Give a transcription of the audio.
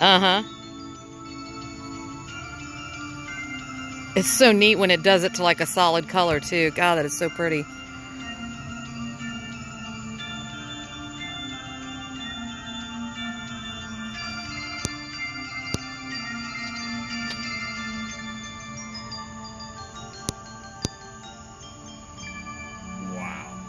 Uh huh. It's so neat when it does it to like a solid color too. God, that is so pretty. Wow.